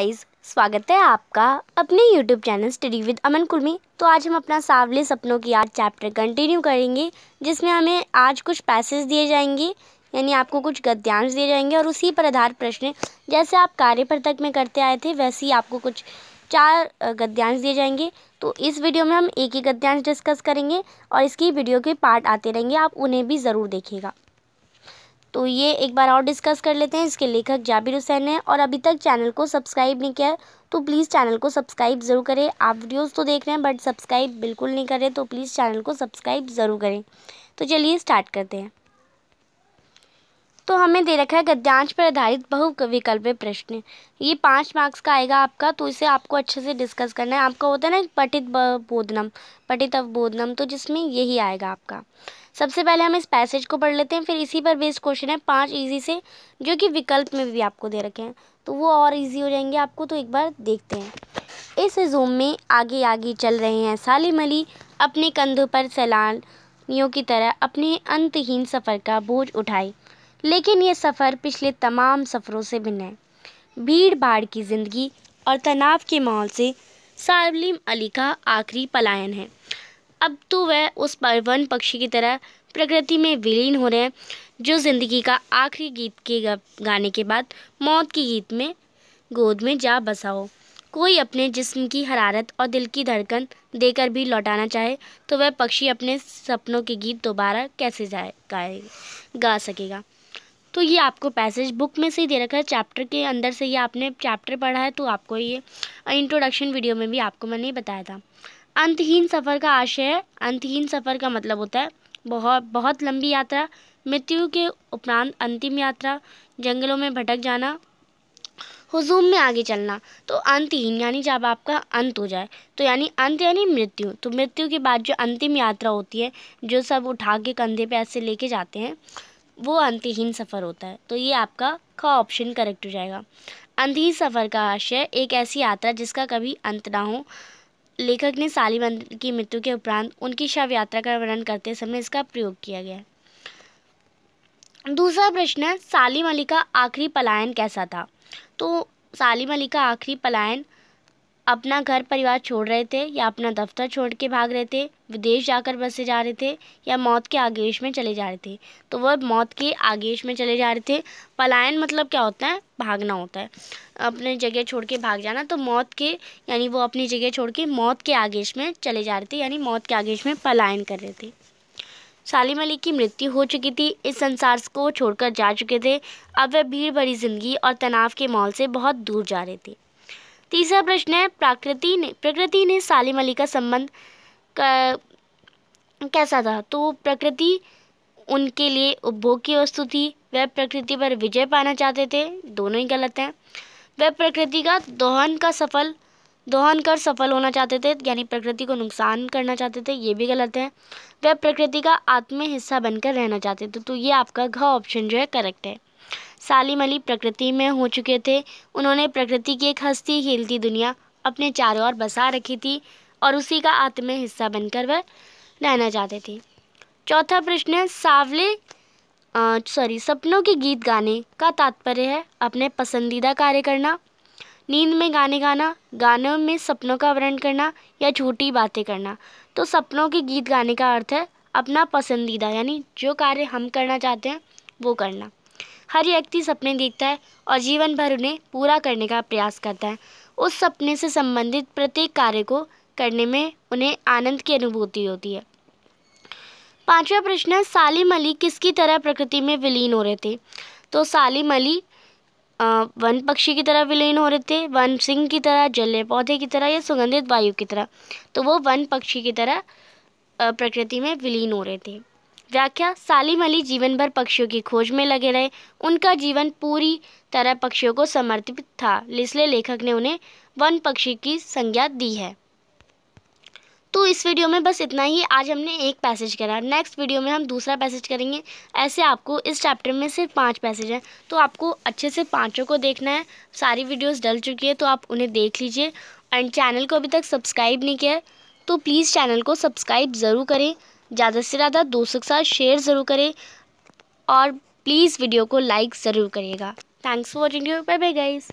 Guys स्वागत है आपका अपने YouTube channel study with Aman Kurmi तो आज हम अपना सावले सपनों की याद चैप्टर कंटिन्यू करेंगे, जिसमें हमें आज कुछ पैसेज दिए जाएँगे, यानी आपको कुछ गद्यांश दिए जाएँगे और उसी पर आधार प्रश्न जैसे आप कार्य पर तक में करते आए थे, वैसे ही आपको कुछ चार गद्यांश दिए जाएँगे। तो इस वीडियो में हम एक ही गद्यांश डिस्कस करेंगे और इसकी वीडियो के पार्ट आते रहेंगे, आप उन्हें भी ज़रूर देखिएगा। तो ये एक बार और डिस्कस कर लेते हैं। इसके लेखक जाबिर हुसैन हैं और अभी तक चैनल को सब्सक्राइब नहीं किया तो प्लीज़ चैनल को सब्सक्राइब ज़रूर करें। आप वीडियोज़ तो देख रहे हैं बट सब्सक्राइब बिल्कुल नहीं करें तो प्लीज़ चैनल को सब्सक्राइब ज़रूर करें। तो चलिए स्टार्ट करते हैं। तो हमें दे रखा है गद्यांश पर आधारित बहु विकल्प प्रश्न। ये पाँच मार्क्स का आएगा आपका तो इसे आपको अच्छे से डिस्कस करना है। आपका होता है ना पठित बोधनम, पठित अवबोधनम तो जिसमें यही आएगा आपका। सबसे पहले हम इस पैसेज को पढ़ लेते हैं, फिर इसी पर बेस्ड क्वेश्चन है, पाँच ईजी से, जो कि विकल्प में भी आपको दे रखे हैं। तो वो और ईजी हो जाएँगे आपको तो एक बार देखते हैं। इस जूम में आगे आगे चल रहे हैं सालिम अली अपने कंधों पर सैलानियों की तरह अपने अंतहीन सफ़र का बोझ उठाए। लेकिन ये सफ़र पिछले तमाम सफ़रों से भिन्न है। भीड़ भाड़ की ज़िंदगी और तनाव के माहौल से सालिम अली का आखिरी पलायन है। अब तो वह उस वन पक्षी की तरह प्रकृति में विलीन हो रहे हैं, जो ज़िंदगी का आखिरी गीत के गाने के बाद मौत के गीत में, गोद में जा बसा हो। कोई अपने जिस्म की हरारत और दिल की धड़कन देकर भी लौटाना चाहे तो वह पक्षी अपने सपनों के गीत दोबारा कैसे जाए, गाए, गा सकेगा? तो ये आपको पैसेज बुक में से ही दे रखा है। चैप्टर के अंदर से ये आपने चैप्टर पढ़ा है तो आपको ये इंट्रोडक्शन वीडियो में भी आपको मैंने बताया था। अंतहीन सफ़र का आशय है अंतहीन सफ़र का मतलब होता है, बहुत बहुत लंबी यात्रा, मृत्यु के उपरांत अंतिम यात्रा, जंगलों में भटक जाना, हुजूम में आगे चलना तो अंतहीन यानी जब आपका अंत हो जाए तो यानी अंत यानी मृत्यु तो मृत्यु के बाद जो अंतिम यात्रा होती है, जो सब उठा के कंधे पे ऐसे लेके जाते हैं वो अंतहीन सफ़र होता है। तो ये आपका ख ऑप्शन करेक्ट हो जाएगा। अंतहीन सफ़र का आशय एक ऐसी यात्रा जिसका कभी अंत ना हो। लेखक ने सालिम की मृत्यु के उपरांत उनकी शव यात्रा का वर्णन करते समय इसका प्रयोग किया गया। दूसरा प्रश्न है सालिम अली का आखिरी पलायन कैसा था? तो सालिम अली का आखिरी पलायन अपना घर परिवार छोड़ रहे थे या अपना दफ्तर छोड़ के भाग रहे थे, विदेश जाकर बसे जा रहे थे या मौत के आगेश में चले जा रहे थे। तो वह मौत के आगेश में चले जा रहे थे। पलायन मतलब क्या होता है? भागना होता है। अपने जगह छोड़ के भाग जाना तो मौत के, यानी वो अपनी जगह छोड़ के मौत के आगेश में चले जा रहे थे, यानी मौत के आगेश में पलायन कर रहे थे। सालिम अली की मृत्यु हो चुकी थी। इस संसार को छोड़कर जा चुके थे। अब वह भीड़ भरी ज़िंदगी और तनाव के माहौल से बहुत दूर जा रहे थे। तीसरा प्रश्न है, प्रकृति ने प्रकृति ने सालिम अली का संबंध कैसा था? तो प्रकृति उनके लिए उपभोग की वस्तु थी। वह प्रकृति पर विजय पाना चाहते थे, दोनों ही गलत हैं। वह प्रकृति का दोहन का सफल, दोहन कर सफल होना चाहते थे, यानी प्रकृति को नुकसान करना चाहते थे, ये भी गलत है। वह प्रकृति का आत्म हिस्सा बनकर रहना चाहते थे तो ये आपका घ ऑप्शन जो है करेक्ट है। सालिम अली प्रकृति में हो चुके थे। उन्होंने प्रकृति की एक हंसती खेलती दुनिया, अपने चारों ओर बसा रखी थी और उसी का आत्म हिस्सा बनकर वह रहना चाहते थे। चौथा प्रश्न है, सावले सॉरी सपनों के गीत गाने का तात्पर्य है अपने पसंदीदा कार्य करना, नींद में गाने गाना, गानों में सपनों का वर्णन करना या छोटी बातें करना। तो सपनों के गीत गाने का अर्थ है अपना पसंदीदा, यानी जो कार्य हम करना चाहते हैं, वो करना। हर व्यक्ति सपने देखता है और जीवन भर उन्हें पूरा करने का प्रयास करता है। उस सपने से संबंधित प्रत्येक कार्य को करने में उन्हें आनंद की अनुभूति होती है। पांचवा प्रश्न है सालिम अली किसकी तरह प्रकृति में विलीन हो रहे थे? तो सालिम अली वन पक्षी की तरह विलीन हो रहे थे, वन सिंह की तरह जले पौधे की तरह या सुगंधित वायु की तरह। तो वो वन पक्षी की तरह प्रकृति में विलीन हो रहे थे। व्याख्या सालिम अली जीवन भर पक्षियों की खोज में लगे रहे। उनका जीवन पूरी तरह पक्षियों को समर्पित था। इसलिए लेखक ने उन्हें वन पक्षी की संज्ञा दी है। तो इस वीडियो में बस इतना ही। आज हमने एक पैसेज करा। नेक्स्ट वीडियो में हम दूसरा पैसेज करेंगे। ऐसे आपको इस चैप्टर में सिर्फ़ पाँच पैसेज हैं। तो आपको अच्छे से पाँचों को देखना है। सारी वीडियोस डल चुकी है तो आप उन्हें देख लीजिए। एंड चैनल को अभी तक सब्सक्राइब नहीं किया तो प्लीज़ चैनल को सब्सक्राइब ज़रूर करें। ज़्यादा से ज़्यादा दोस्तों के साथ शेयर ज़रूर करें और प्लीज़ वीडियो को लाइक ज़रूर करिएगा। Thanks for watching you bye bye guys